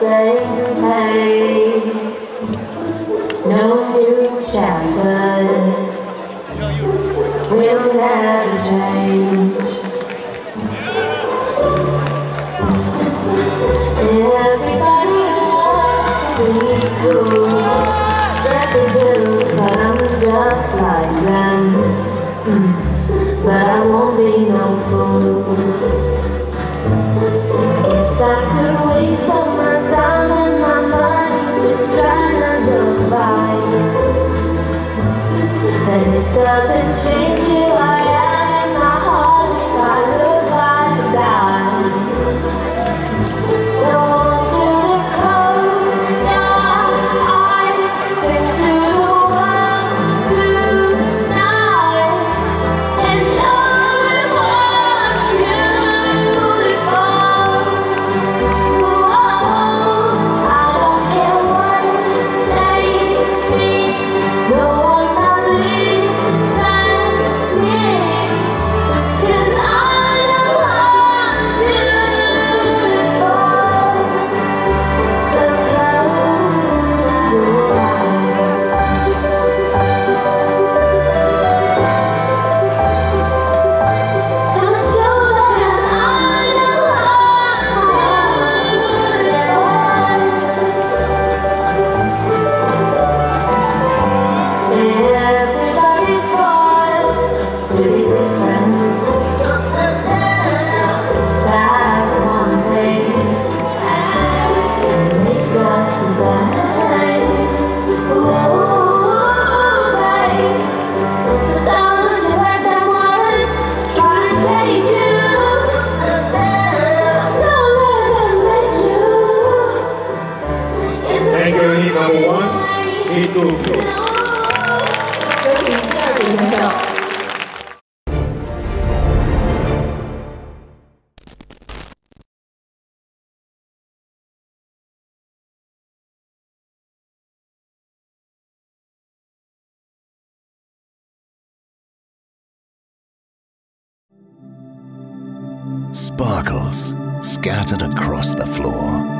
same page. No new chapters. Will never change. Everybody wants to be cool. Yes they do, but I'm just like them. But I won't be no fool. Doesn't change it. Sparkles scattered across the floor.